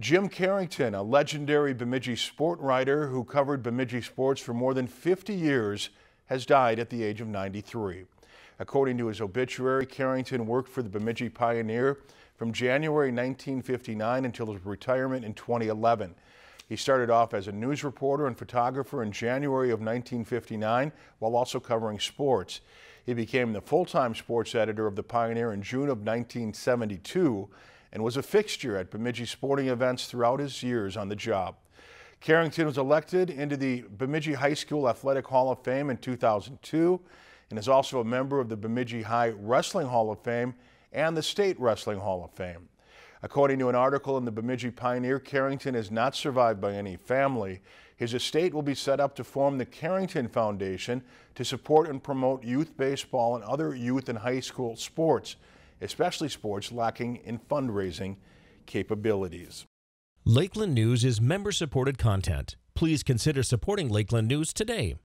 Jim Carrington, a legendary Bemidji sport writer who covered Bemidji sports for more than 50 years, has died at the age of 93. According to his obituary, Carrington worked for the Bemidji Pioneer from January 1959 until his retirement in 2011. He started off as a news reporter and photographer in January of 1959 while also covering sports. He became the full-time sports editor of the Pioneer in June of 1972 and was a fixture at Bemidji sporting events throughout his years on the job. Carrington was elected into the Bemidji High School Athletic Hall of Fame in 2002 and is also a member of the Bemidji High Wrestling Hall of Fame and the State Wrestling Hall of Fame. According to an article in the Bemidji Pioneer, Carrington is not survived by any family. His estate will be set up to form the Carrington Foundation to support and promote youth baseball and other youth and high school sports, especially sports lacking in fundraising capabilities. Lakeland News is member supported content. Please consider supporting Lakeland News today.